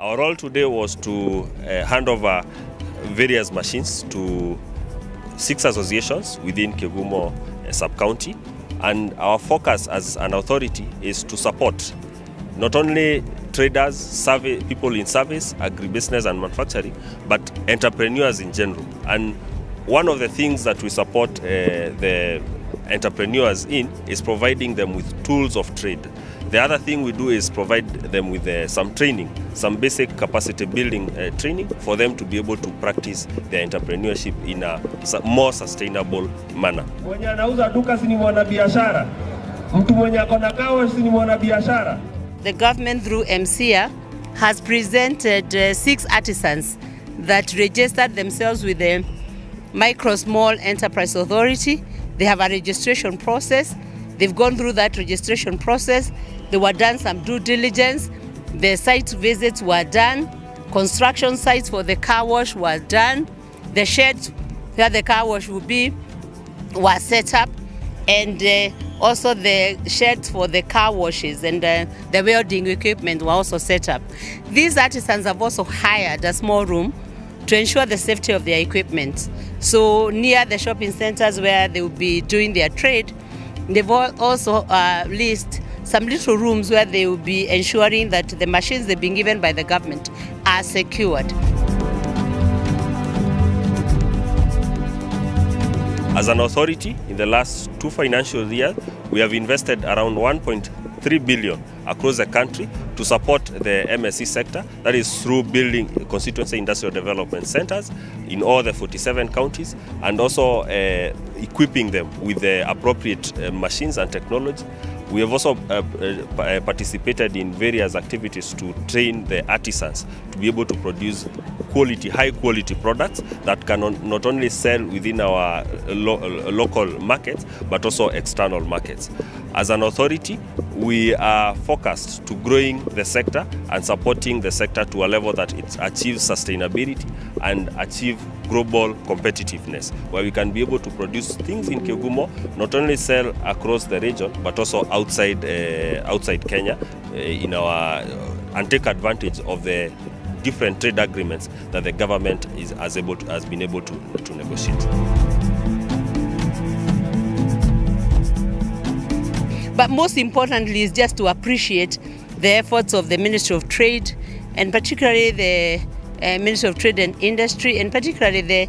Our role today was to uh, hand over various machines to six associations within Kegumo uh, sub-county and our focus as an authority is to support not only traders, survey, people in service, agribusiness and manufacturing, but entrepreneurs in general. And one of the things that we support uh, the entrepreneurs in is providing them with tools of trade. The other thing we do is provide them with uh, some training, some basic capacity building uh, training for them to be able to practice their entrepreneurship in a more sustainable manner. Mwenye anauza duka si ni mwanabiashara? Mtu mwenye ako na kawa si ni mwanabiashara? The government through MCA has presented uh, six artisans that registered themselves with the Micro Small Enterprise Authority. They have a registration process. They've gone through that registration process. They were done some due diligence. The site visits were done. Construction sites for the car wash were done. The sheds where the car wash will be were set up and uh, also the sheds for the car washes and uh, the welding equipment were also set up. These artisans have also hired a small room to ensure the safety of their equipment. So near the shopping centers where they will be doing their trade, they've also uh, leased some little rooms where they will be ensuring that the machines they've been given by the government are secured. As an authority, in the last two financial years, we have invested around 1.3 billion across the country to support the MSC sector. That is through building constituency industrial development centers in all the 47 counties and also uh, equipping them with the appropriate uh, machines and technology. We have also uh, uh, uh, participated in various activities to train the artisans to be able to produce quality, high quality products that can not only sell within our uh, lo- uh, local markets but also external markets. As an authority, we are focused to growing the sector and supporting the sector to a level that it achieves sustainability and achieve global competitiveness, where we can be able to produce things in Kegumo, not only sell across the region, but also outside, uh, outside Kenya uh, in our, and take advantage of the different trade agreements that the government is, has, able to, has been able to, to negotiate. But most importantly is just to appreciate the efforts of the Ministry of Trade and particularly the uh, Ministry of Trade and Industry and particularly the,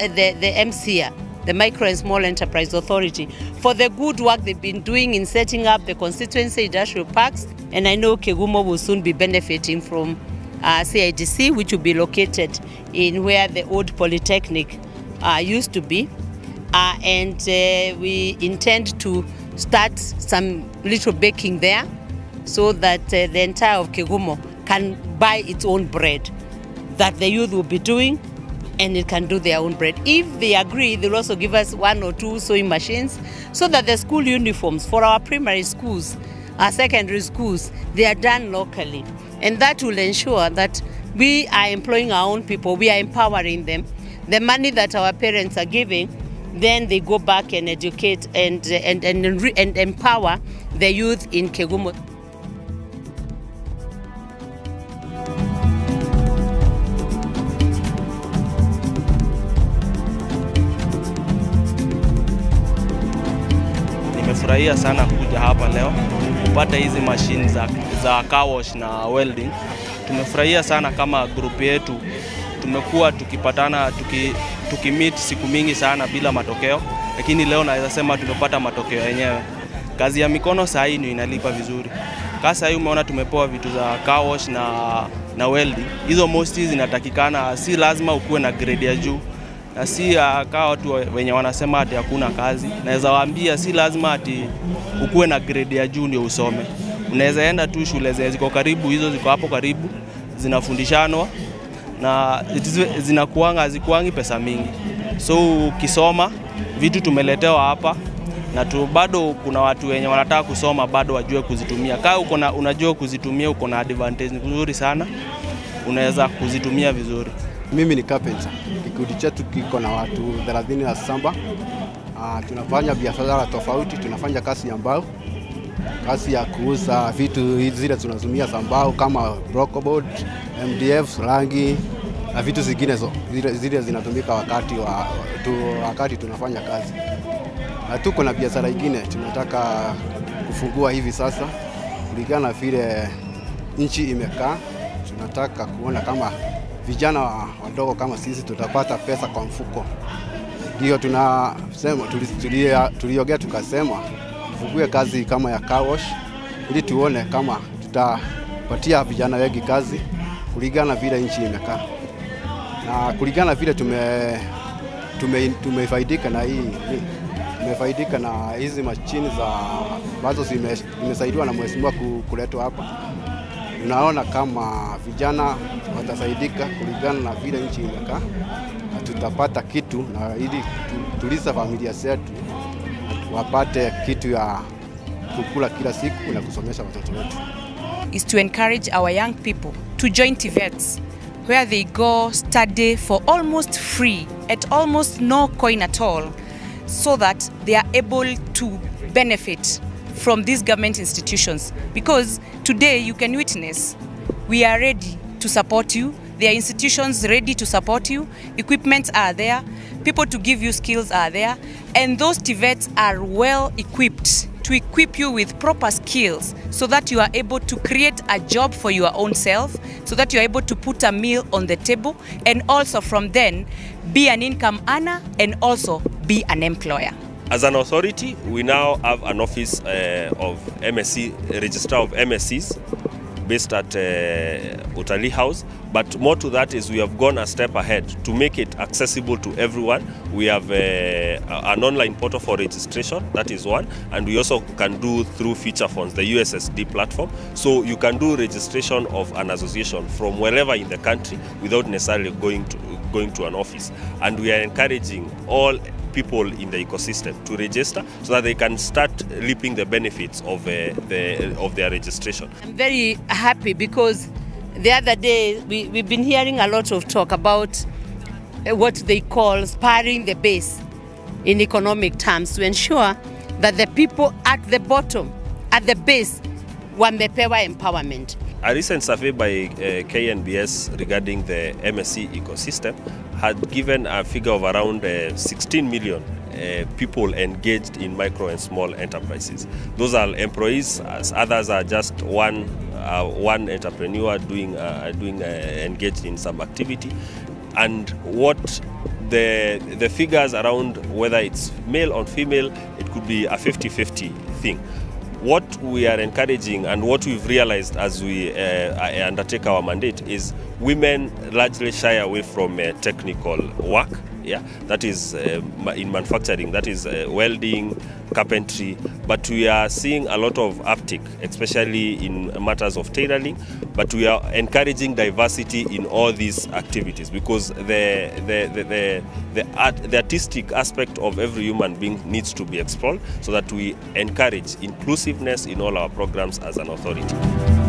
uh, the, the MCA, the Micro and Small Enterprise Authority, for the good work they've been doing in setting up the constituency industrial parks. And I know Kegumo will soon be benefiting from CIDC, which will be located in where the old Polytechnic uh, used to be uh, and uh, we intend to start some little baking there so that uh, the entire of Kegumo can buy its own bread that the youth will be doing and it can do their own bread. If they agree, they'll also give us one or two sewing machines so that the school uniforms for our primary schools, our secondary schools, they are done locally. And that will ensure that we are employing our own people, we are empowering them. The money that our parents are giving, then they go back and educate and, and, and, and, empower the youth in Kegumo. Nimefurahia sana kuja hapa leo kupata hizi mashine za, za car wash na welding. Tumefurahia sana kama grupu yetu, tumekuwa tukipatana tuki, tukimit siku mingi sana bila matokeo, lakini leo naweza sema tumepata matokeo yenyewe. Kazi ya mikono saa hii inalipa vizuri. Kasa hii umeona tumepewa vitu za car wash na, na welding. Hizo mosti zinatakikana, si lazima ukuwe na grade ya juu na si akawa watu wenye wanasema ati hakuna kazi. Naweza waambia si lazima ati ukuwe na grade ya juu ndio usome. Unaweza enda tu shule zenye ziko karibu, hizo ziko hapo karibu, zinafundishanwa na zinakuanga hazikuangi pesa mingi, so ukisoma vitu tumeletewa hapa na tu, bado kuna watu wenye wanataka kusoma bado wajue kuzitumia. Kaa uko na unajua kuzitumia, uko na advantage nzuri sana, unaweza kuzitumia vizuri. Mimi ni carpenter. Kikundi chetu kiko na watu 37. Uh, tunafanya biashara tofauti, tunafanya kazi ya mbao kazi ya kuuza vitu zile tunatumia za mbao kama brokerboard, MDF, rangi na vitu zingine zile, zile zinatumika wakati, wa, tu, wakati tunafanya kazi. Na tuko na biashara ingine tunataka kufungua hivi sasa, kulingana na vile nchi imekaa. Tunataka kuona kama vijana wa- wadogo kama sisi tutapata pesa kwa mfuko. Ndio tunasema tuli- tulia- tukasema tufungue kazi kama ya car wash ili tuone kama tutapatia vijana wengi kazi kulingana na vile nchi imekaa na kulingana na vile tume, tume, na hii tumefaidika na hizi mashini za ambazo zimesaidiwa na mheshimiwa kuletwa hapa. Tunaona kama vijana watasaidika kulingana na vile nchi imekaa, na tutapata kitu na ili tuliza familia zetu wapate kitu ya kukula kila siku na kusomesha watoto wetu. is to encourage our young people to join TVETs, where they go study for almost free at almost no coin at all, so that they are able to benefit from these government institutions. Because today you can witness we are ready to support you. There are institutions ready to support you. Equipments are there. People to give you skills are there. And those TVETs are well equipped to equip you with proper skills so that you are able to create a job for your own self, so that you're able to put a meal on the table, and also from then be an income earner and also be an employer. As an authority, we now have an office uh, of MSc, registrar of MSCs based at uh, Utali House. But more to that is we have gone a step ahead to make it accessible to everyone. We have uh, an online portal for registration, that is one, and we also can do through feature phones, the USSD platform. So you can do registration of an association from wherever in the country without necessarily going to going to an office. And we are encouraging all people in the ecosystem to register so that they can start reaping the benefits of, uh, the, of their registration. I'm very happy because the other day we, we've been hearing a lot of talk about uh, what they call sparring the base in economic terms to ensure that the people at the bottom, at the base, wamepewa empowerment. A recent survey by uh, KNBS regarding the MSC ecosystem had given a figure of around uh, 16 million uh, people engaged in micro and small enterprises. Those are employees, as others are just one uh, one entrepreneur doing uh, doing engaged in some activity, and what the the figures around whether it's male or female, it could be a 50-50 thing what we are encouraging and what we've realized as we uh, undertake our mandate is women largely shy away from uh, technical work yeah that is uh, in manufacturing that is uh, welding carpentry. But we are seeing a lot of uptick especially in matters of tailoring. But we are encouraging diversity in all these activities because the the the the, the, art, the artistic aspect of every human being needs to be explored so that we encourage inclusiveness in all our programs as an authority